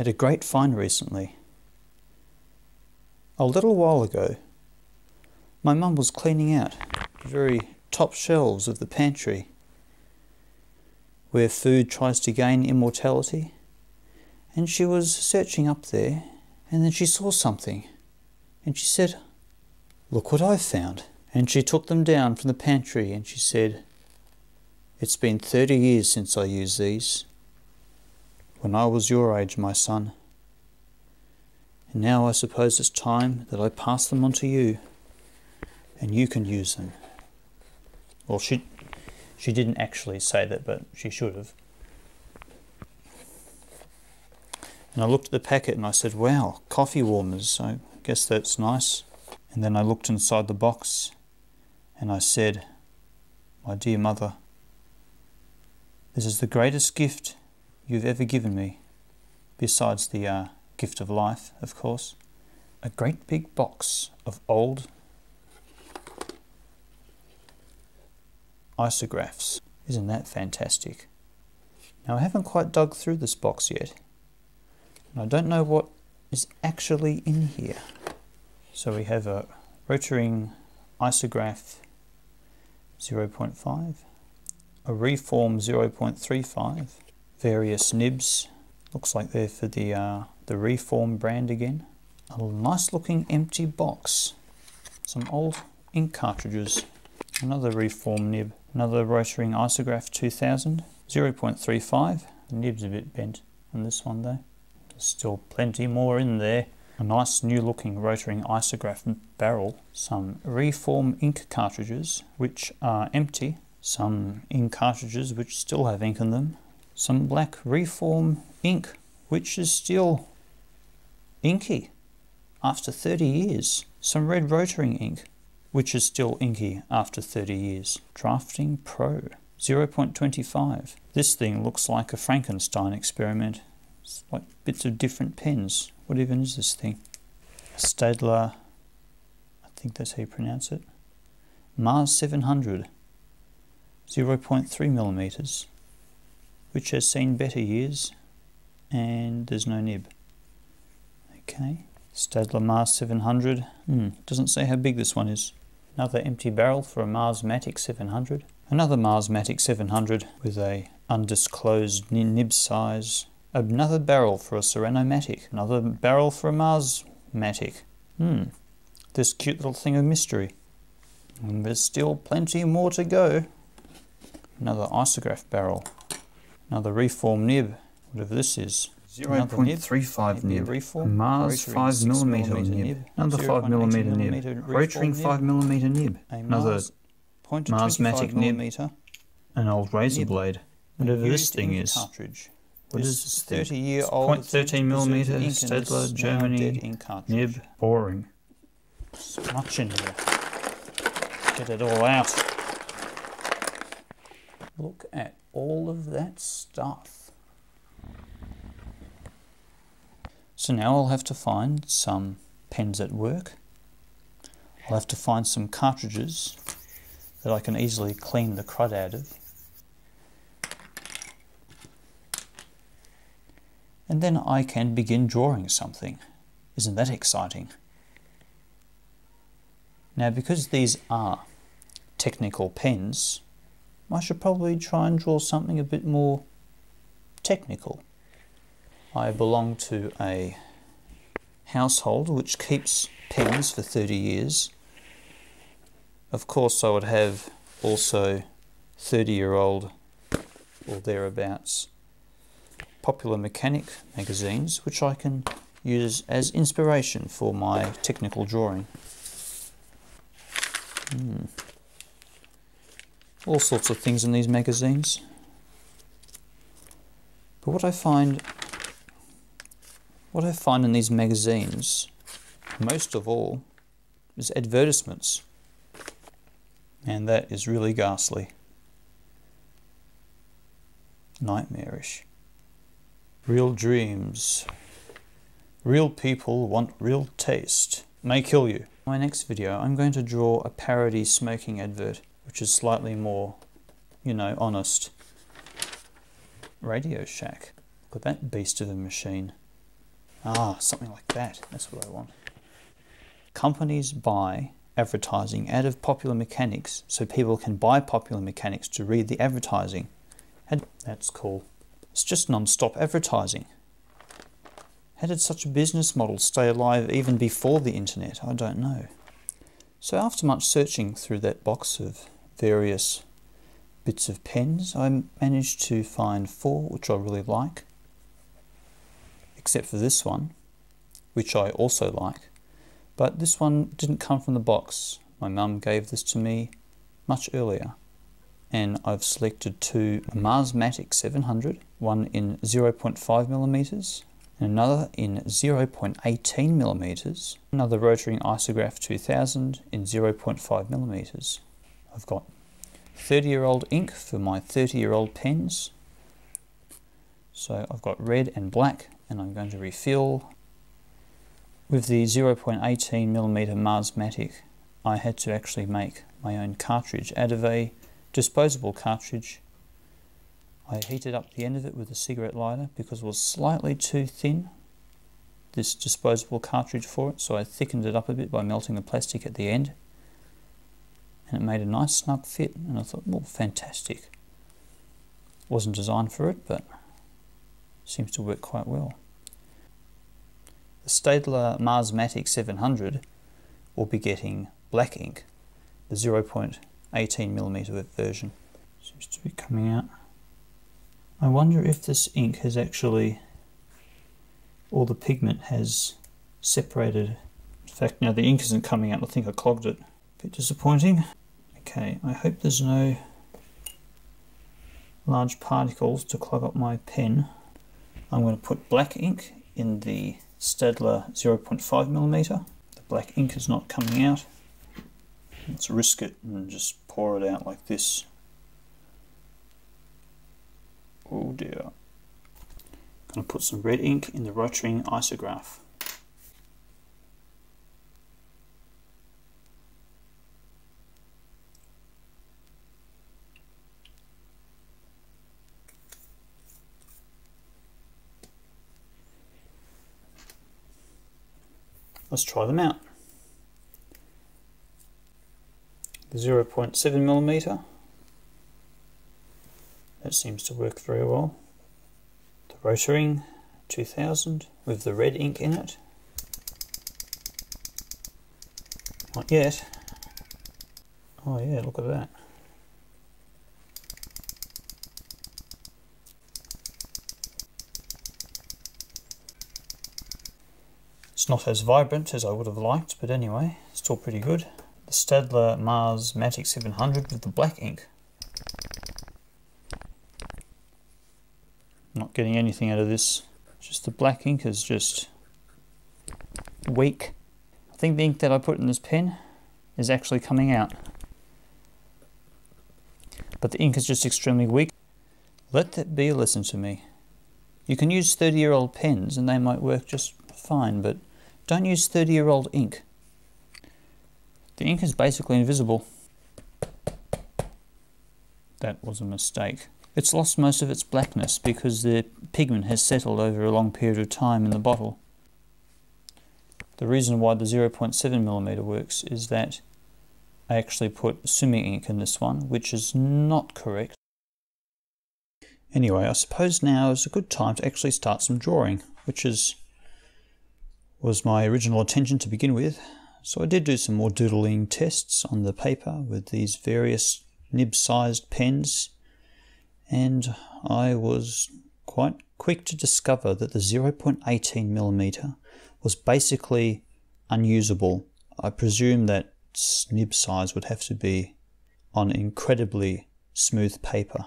had a great find recently. A little while ago, my mum was cleaning out the very top shelves of the pantry where food tries to gain immortality, and she was searching up there, and then she saw something, and she said, Look what I've found. And she took them down from the pantry and she said, It's been 30 years since I used these. When I was your age, my son. And now I suppose it's time that I pass them on to you and you can use them. Well, she, she didn't actually say that, but she should have. And I looked at the packet and I said, wow, coffee warmers. I guess that's nice. And then I looked inside the box and I said, My dear mother, this is the greatest gift you've ever given me, besides the uh, gift of life, of course. A great big box of old isographs. Isn't that fantastic? Now, I haven't quite dug through this box yet, and I don't know what is actually in here. So we have a Rotring isograph 0.5, a reform 0.35, various nibs, looks like they're for the, uh, the reform brand again. A nice looking empty box, some old ink cartridges, another reform nib, another Rotring isograph 2000, 0.35, the nib's a bit bent on this one though. There's still plenty more in there. A nice new looking Rotring isograph barrel, some reform ink cartridges which are empty, some ink cartridges which still have ink in them, some black reform ink which is still inky after 30 years, some red Rotring ink which is still inky after 30 years, Drafting Pro 0.25. This thing looks like a Frankenstein experiment. It's like bits of different pens what even is this thing? Staedtler, I think that's how you pronounce it. Mars 700, 0.3 millimeters, which has seen better years, and there's no nib. Okay, Staedtler Mars 700. Hmm, doesn't say how big this one is. Another empty barrel for a Marsmatic 700. Another Marsmatic 700 with a undisclosed nib size Another barrel for a Serenomatic. Another barrel for a Marsmatic. Hmm. This cute little thing of mystery. And there's still plenty more to go. Another isograph barrel. Another reform nib. Whatever this is. 0.35 nib. Reform. Mars 5mm nib. nib. Another 5mm nib. Rotring 5mm nib. Another Marsmatic nib. An old razor blade. Whatever this thing is. Cartridge. What is this 30 year old 0.13 millimeter Staedtler Germany nib boring. So much in here. Get it all out. Look at all of that stuff. So now I'll have to find some pens at work. I'll have to find some cartridges that I can easily clean the crud out of. and then I can begin drawing something. Isn't that exciting? Now because these are technical pens, I should probably try and draw something a bit more technical. I belong to a household which keeps pens for 30 years. Of course I would have also 30 year old or thereabouts popular mechanic magazines, which I can use as inspiration for my technical drawing. Hmm. All sorts of things in these magazines. But what I find what I find in these magazines, most of all, is advertisements. And that is really ghastly. Nightmarish. Real dreams. Real people want real taste. May kill you. My next video, I'm going to draw a parody smoking advert, which is slightly more, you know, honest. Radio Shack. Look at that beast of a machine. Ah, something like that. That's what I want. Companies buy advertising out of Popular Mechanics so people can buy Popular Mechanics to read the advertising. And that's cool. It's just non-stop advertising. How did such a business model stay alive even before the internet? I don't know. So after much searching through that box of various bits of pens, I managed to find four which I really like, except for this one, which I also like. But this one didn't come from the box. My mum gave this to me much earlier. And I've selected two Marsmatic 700, one in 0.5 millimeters and another in 0.18 millimeters, another Rotring Isograph 2000 in 0.5 millimeters. I've got 30 year old ink for my 30 year old pens. So I've got red and black and I'm going to refill with the 0.18mm Marsmatic, I had to actually make my own cartridge out of a disposable cartridge. I heated up the end of it with a cigarette lighter because it was slightly too thin, this disposable cartridge for it, so I thickened it up a bit by melting the plastic at the end. And it made a nice snug fit, and I thought, well, fantastic. Wasn't designed for it, but seems to work quite well. The Staedtler Marsmatic 700 will be getting black ink, the 0.18mm version. Seems to be coming out. I wonder if this ink has actually, or the pigment has separated. In fact, now the ink isn't coming out, I think I clogged it. A bit disappointing. Okay, I hope there's no large particles to clog up my pen. I'm going to put black ink in the Staedtler 0.5mm. The black ink is not coming out. Let's risk it and just pour it out like this. Oh dear. I'm going to put some red ink in the Rotring isograph. Let's try them out. The 0.7 millimeter. That seems to work very well. The Rotring 2000 with the red ink in it. Not yet. Oh yeah, look at that. It's not as vibrant as I would have liked, but anyway, still pretty good. The Staedtler Mars Marsmatic 700 with the black ink. Not getting anything out of this. Just the black ink is just weak. I think the ink that I put in this pen is actually coming out. But the ink is just extremely weak. Let that be a lesson to me. You can use 30 year old pens and they might work just fine, but don't use 30 year old ink. The ink is basically invisible. That was a mistake. It's lost most of its blackness because the pigment has settled over a long period of time in the bottle. The reason why the 0.7mm works is that I actually put Sumi ink in this one, which is not correct. Anyway, I suppose now is a good time to actually start some drawing, which is was my original intention to begin with. So I did do some more doodling tests on the paper with these various nib-sized pens and I was quite quick to discover that the 0.18 millimeter was basically unusable. I presume that nib size would have to be on incredibly smooth paper.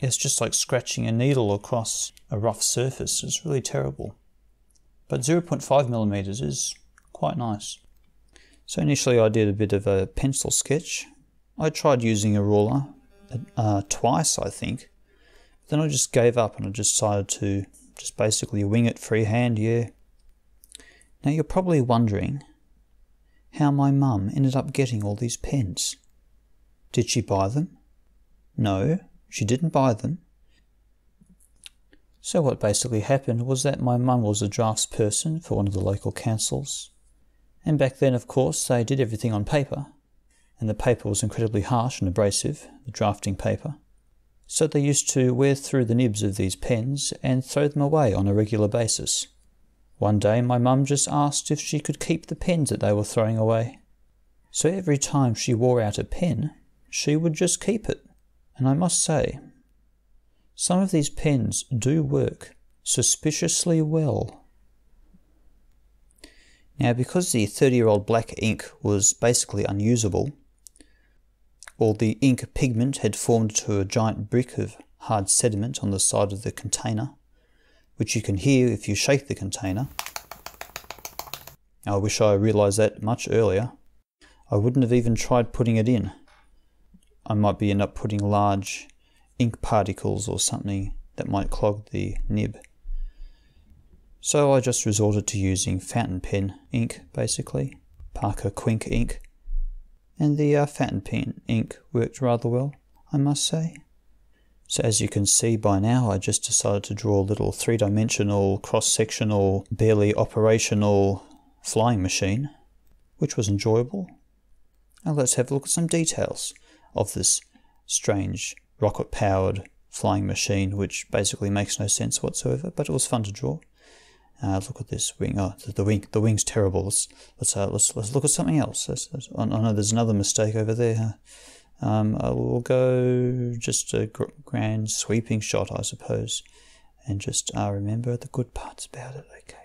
It's just like scratching a needle across a rough surface. It's really terrible but 0.5 millimeters is quite nice. So initially I did a bit of a pencil sketch. I tried using a ruler uh, twice I think. Then I just gave up and I decided to just basically wing it freehand, yeah. Now you're probably wondering how my mum ended up getting all these pens. Did she buy them? No, she didn't buy them. So what basically happened was that my mum was a drafts person for one of the local councils. And back then, of course, they did everything on paper. And the paper was incredibly harsh and abrasive, the drafting paper. So they used to wear through the nibs of these pens and throw them away on a regular basis. One day my mum just asked if she could keep the pens that they were throwing away. So every time she wore out a pen, she would just keep it. And I must say, some of these pens do work suspiciously well. Now, because the 30 year old black ink was basically unusable, or the ink pigment had formed to a giant brick of hard sediment on the side of the container, which you can hear if you shake the container. I wish I realised that much earlier. I wouldn't have even tried putting it in. I might be end up putting large ink particles or something that might clog the nib. So I just resorted to using fountain pen ink basically, Parker Quink ink. And the uh, fountain pen ink worked rather well, I must say. So as you can see by now, I just decided to draw a little three-dimensional, cross-sectional, barely operational flying machine, which was enjoyable. Now let's have a look at some details of this strange rocket powered flying machine, which basically makes no sense whatsoever, but it was fun to draw. Uh, look at this wing. Oh, the, the, wing. The wing's terrible. Let's let's uh, let's let's look at something else. Let's, let's, oh, no, there's another mistake over there. Um, I will go just a gr grand sweeping shot, I suppose, and just uh, remember the good parts about it. Okay.